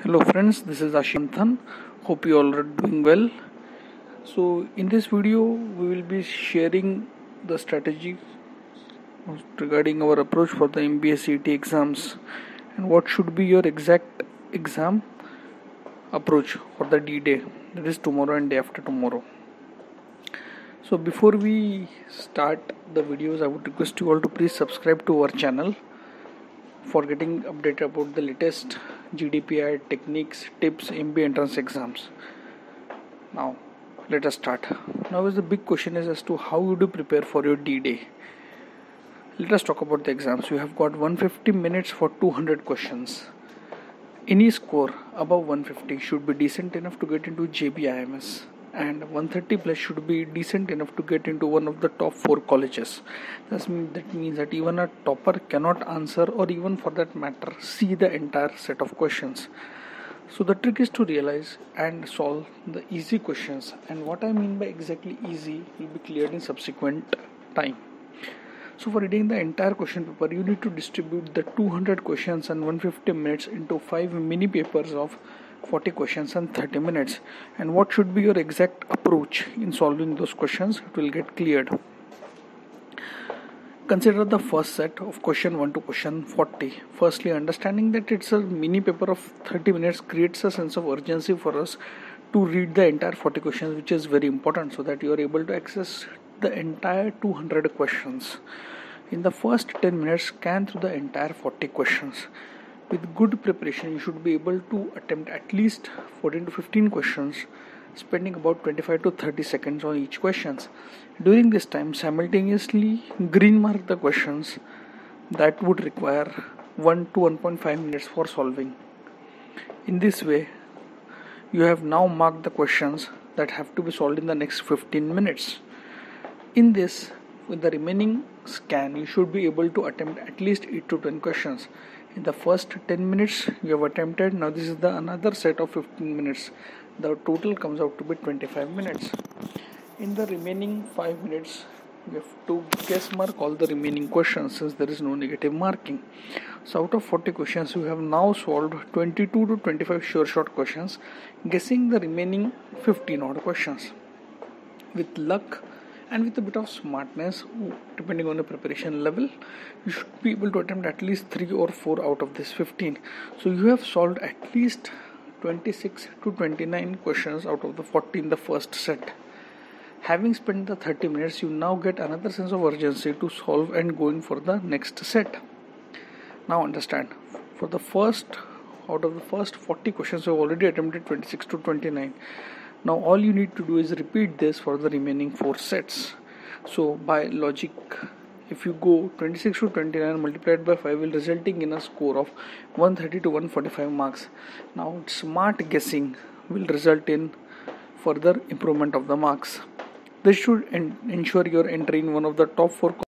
hello friends this is Ashanthan hope you all are doing well. So in this video we will be sharing the strategy regarding our approach for the MBA CET exams and what should be your exact exam approach for the D-day that is tomorrow and day after tomorrow. So before we start the videos I would request you all to please subscribe to our channel for getting updated about the latest GDPI techniques, tips, MBA entrance exams. Now, let us start. Now, is the big question is as to how you do prepare for your D day. Let us talk about the exams. You have got 150 minutes for 200 questions. Any score above 150 should be decent enough to get into JBIMS and 130 plus should be decent enough to get into one of the top four colleges. That means that means that even a topper cannot answer or even for that matter see the entire set of questions. So the trick is to realize and solve the easy questions. And what i mean by exactly easy will be cleared in subsequent time. So for reading the entire question paper you need to distribute the 200 questions and 150 minutes into five mini papers of 40 questions and 30 minutes. And what should be your exact approach in solving those questions? It will get cleared. Consider the first set of question 1 to question 40 firstly understanding that it's a mini paper of 30 minutes creates a sense of urgency for us to read the entire 40 questions which is very important so that you are able to access the entire 200 questions. In the first 10 minutes scan through the entire 40 questions with good preparation you should be able to attempt at least 14 to 15 questions spending about 25 to 30 seconds on each questions. During this time simultaneously green mark the questions that would require 1 to 1.5 minutes for solving. In this way you have now marked the questions that have to be solved in the next 15 minutes. In this with the remaining scan you should be able to attempt at least 8 to 10 questions in the first 10 minutes you have attempted. Now this is the another set of 15 minutes. The total comes out to be 25 minutes. In the remaining 5 minutes you have to guess mark all the remaining questions since there is no negative marking. So out of 40 questions you have now solved 22 to 25 sure shot questions guessing the remaining 15 odd questions. With luck and with a bit of smartness depending on the preparation level you should be able to attempt at least 3 or 4 out of this 15 so you have solved at least 26 to 29 questions out of the 40 in the first set. Having spent the 30 minutes you now get another sense of urgency to solve and going for the next set. Now understand for the first out of the first 40 questions you have already attempted 26 to 29 now all you need to do is repeat this for the remaining four sets. So by logic if you go 26 to 29 multiplied by 5 will resulting in a score of 130 to 145 marks. Now smart guessing will result in further improvement of the marks. This should ensure your entry in one of the top four